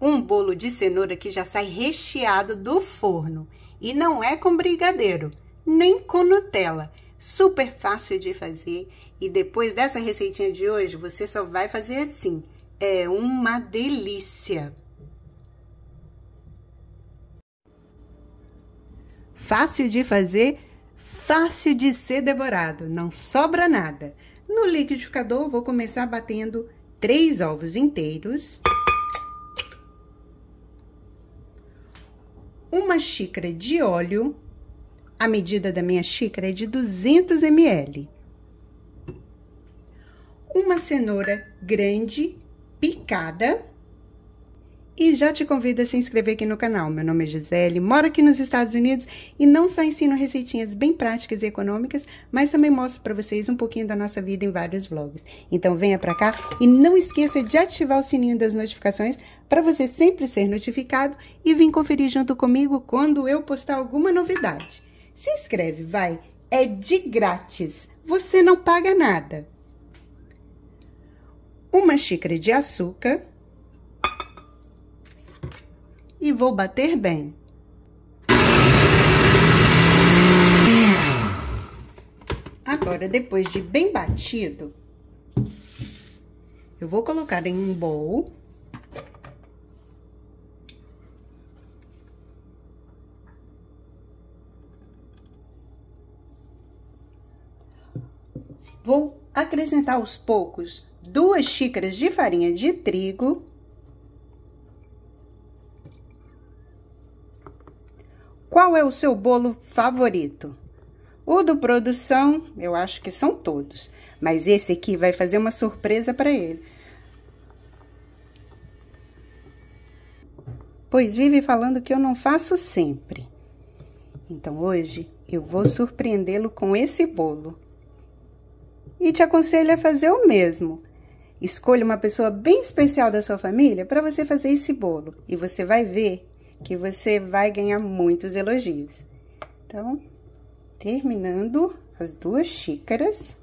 um bolo de cenoura que já sai recheado do forno. E não é com brigadeiro, nem com Nutella. Super fácil de fazer. E depois dessa receitinha de hoje, você só vai fazer assim. É uma delícia! Fácil de fazer, fácil de ser devorado, não sobra nada. No liquidificador, vou começar batendo três ovos inteiros. Uma xícara de óleo. A medida da minha xícara é de 200 ml. Uma cenoura grande, picada e já te convido a se inscrever aqui no canal. Meu nome é Gisele, moro aqui nos Estados Unidos e não só ensino receitinhas bem práticas e econômicas, mas também mostro para vocês um pouquinho da nossa vida em vários vlogs. Então venha para cá e não esqueça de ativar o sininho das notificações para você sempre ser notificado e vir conferir junto comigo quando eu postar alguma novidade. Se inscreve, vai! É de grátis, você não paga nada. Uma xícara de açúcar e vou bater bem. Agora, depois de bem batido, eu vou colocar em um bowl. Vou acrescentar aos poucos duas xícaras de farinha de trigo Qual é o seu bolo favorito? O do produção, eu acho que são todos, mas esse aqui vai fazer uma surpresa para ele. Pois vive falando que eu não faço sempre. Então, hoje, eu vou surpreendê-lo com esse bolo. E te aconselho a fazer o mesmo. Escolha uma pessoa bem especial da sua família para você fazer esse bolo. E você vai ver que você vai ganhar muitos elogios. Então, terminando as duas xícaras.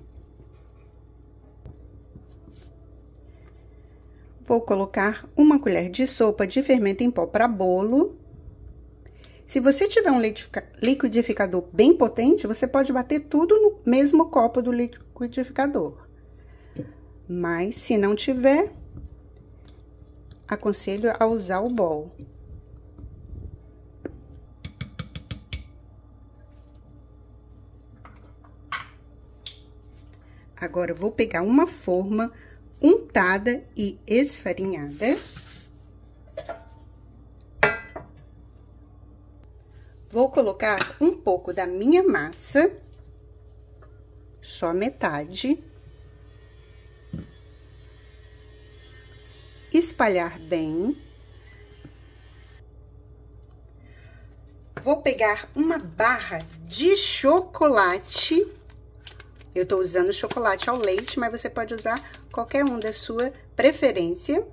Vou colocar uma colher de sopa de fermento em pó para bolo. Se você tiver um liquidificador bem potente, você pode bater tudo no mesmo copo do liquidificador. Mas, se não tiver, aconselho a usar o bol. Agora, vou pegar uma forma untada e esfarinhada. Vou colocar um pouco da minha massa, só metade. Espalhar bem. Vou pegar uma barra de chocolate eu tô usando chocolate ao leite, mas você pode usar qualquer um da sua preferência.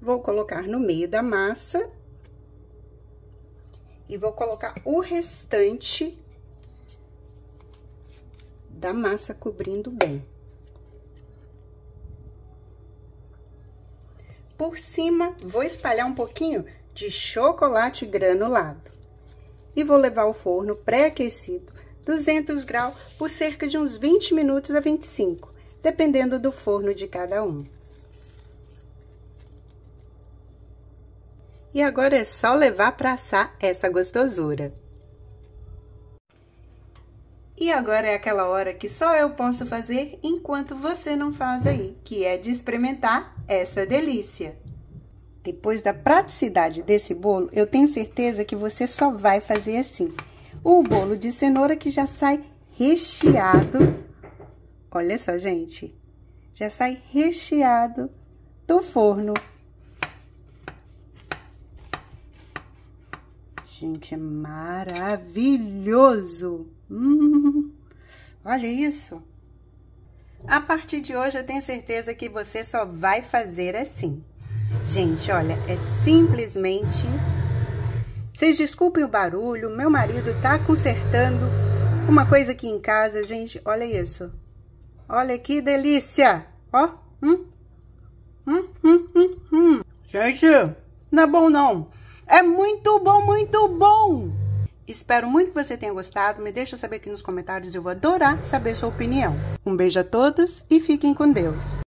Vou colocar no meio da massa. E vou colocar o restante da massa cobrindo bem. Por cima, vou espalhar um pouquinho de chocolate granulado. E vou levar ao forno pré-aquecido 200 graus por cerca de uns 20 minutos a 25, dependendo do forno de cada um. E agora é só levar para assar essa gostosura. E agora é aquela hora que só eu posso fazer enquanto você não faz aí, que é de experimentar essa delícia. Depois da praticidade desse bolo, eu tenho certeza que você só vai fazer assim o bolo de cenoura que já sai recheado. Olha só, gente. Já sai recheado do forno. Gente, é maravilhoso. Hum, olha isso. A partir de hoje, eu tenho certeza que você só vai fazer assim. Gente, olha, é simplesmente vocês desculpem o barulho, meu marido tá consertando uma coisa aqui em casa, gente. Olha isso. Olha que delícia. Ó. Hum. Hum, hum, hum, hum. Gente, Não é bom, não. É muito bom, muito bom! Espero muito que você tenha gostado. Me deixa saber aqui nos comentários. Eu vou adorar saber sua opinião. Um beijo a todos e fiquem com Deus.